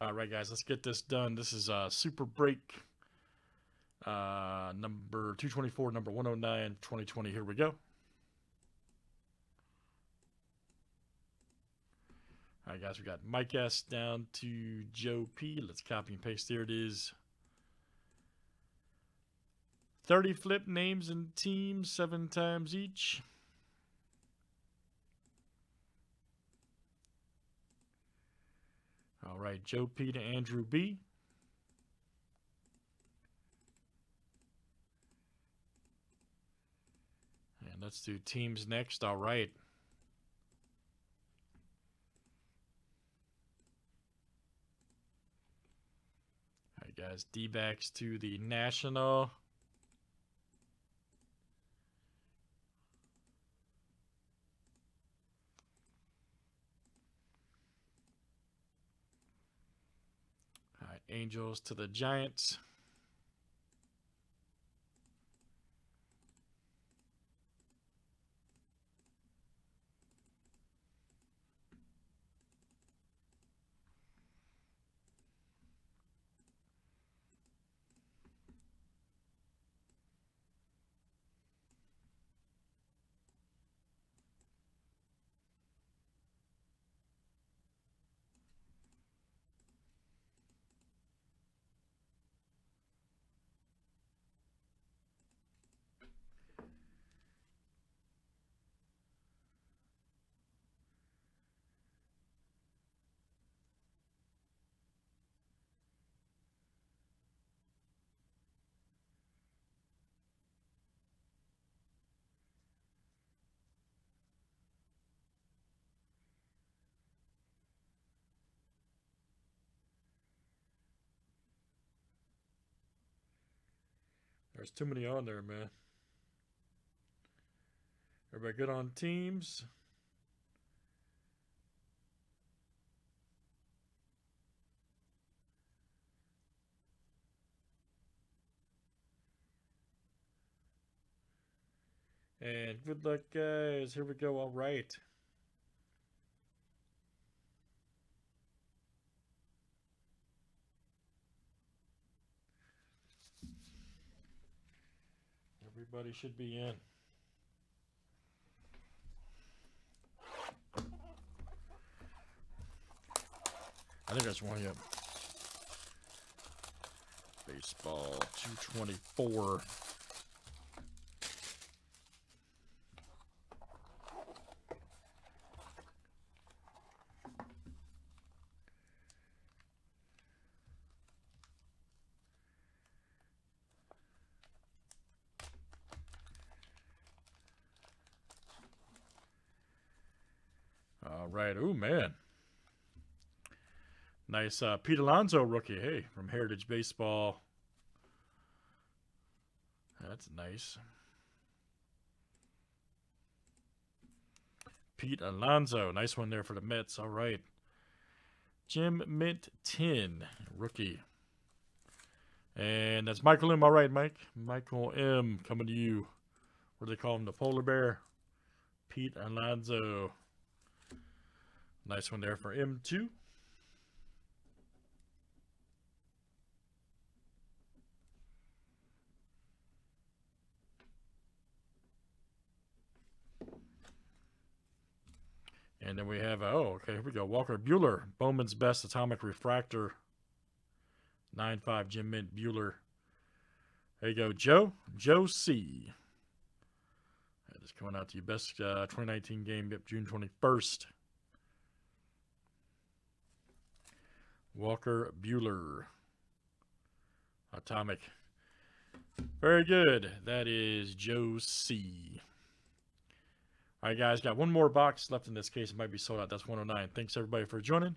All right, guys, let's get this done. This is uh, Super Break uh, number 224, number 109, 2020. Here we go. All right, guys, we got Mike S down to Joe P. Let's copy and paste. There it is. 30 flip names and teams, seven times each. All right, Joe P to Andrew B. And let's do teams next. All right. All right, guys. D backs to the National. Angels to the Giants. There's too many on there, man. Everybody good on teams? And good luck, guys. Here we go. All right. Everybody should be in. I think that's one yep. Baseball 224. Right. Oh, man. Nice uh, Pete Alonso rookie. Hey, from Heritage Baseball. That's nice. Pete Alonso. Nice one there for the Mets. All right. Gem Mint 10, rookie. And that's Michael M. All right, Mike. Michael M. coming to you. What do they call him? The polar bear. Pete Alonso. Nice one there for M2. And then we have, oh, okay, here we go. Walker Buehler, Bowman's Best Atomic Refractor. 9-5 Gem Mint Buehler. There you go, Joe. Joe C. That is coming out to you. Best uh, 2019 game, yep, June 21st. Walker Buehler. Atomic. Very good. That is Joe C. All right, guys, got one more box left in this case. It might be sold out. That's 109. Thanks, everybody, for joining.